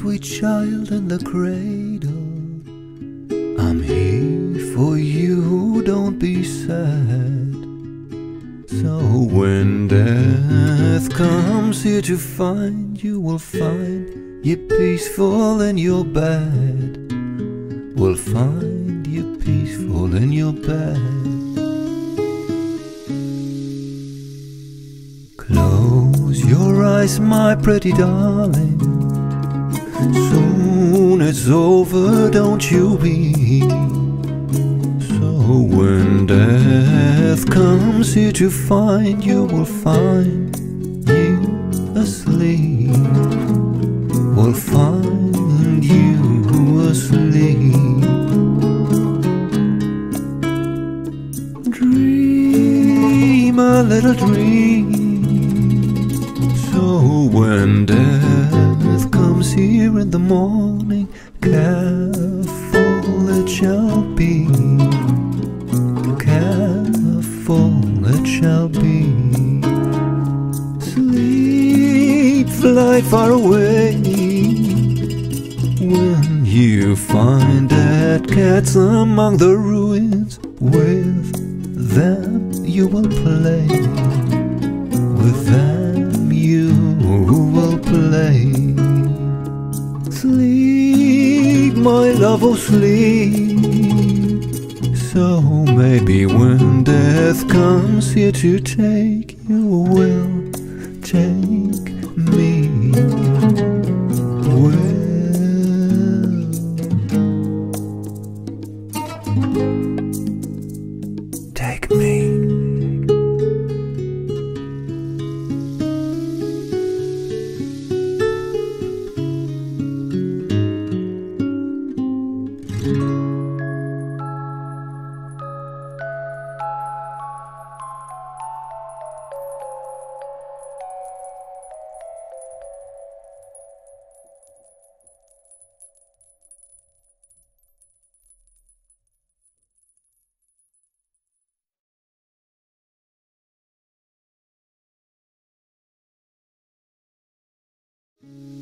child in the cradle. I'm here for you, don't be sad. So when death comes here to find, you will find you peaceful in your bed. Will find you peaceful in your bed. Close your eyes, my pretty darling. Over, don't you weep. So when death comes here to find you, will find you asleep. Will find you asleep. Dream a little dream. So when death here in the morning, careful it shall be. Careful it shall be. Sleep, fly far away. When you find dead cats among the ruins, with them you will play. My love, oh sleep. So maybe when death comes here to take you, will take me. Will. Take me. Mm-hmm.